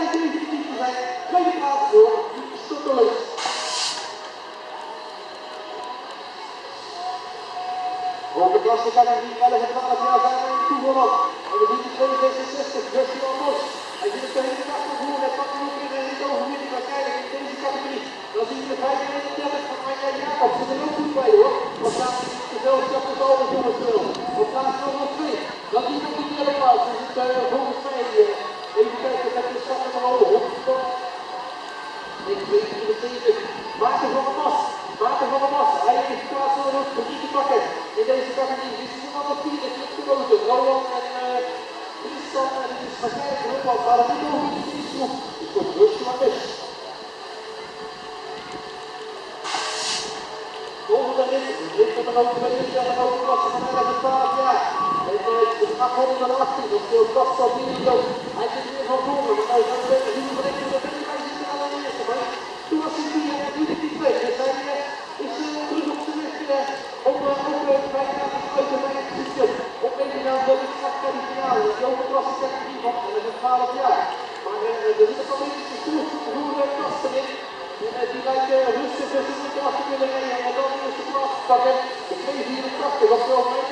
Op de klasse kan er niet 11 en 12 jaar zijn. En we zien de 266, Joshua Bos. Hij zit de hele dag te voeren en pakt ook weer waarschijnlijk in deze categorie. Dan zien we de 35 van Anja Jacobs. Zit er ook goed bij hoor. Daar is de gezelschap dus over jongens veel. Op plaats nummer 2. Dan zien we de derde plaats. Zit uh, Maarten van der Mas. Maarten van der Mas. Hij heeft plaats nummer 3 te pakken. In deze. Dit is nummer 4. Dat is de grote. Roland en. En het is dat is de komt Joshua Bes. Volgende van de aan de van 11 en 12 jaar. De 818, dat Gaston Video. Hij zit weer van de hoogteklasse categorie van 11 en 12 jaar. Maar er zit ook al een beetje stoer hoe de kasten in. Die lijkt rustig tussen de klas te willen rijden en dan de plaats te pakken. De 284 op 12 meter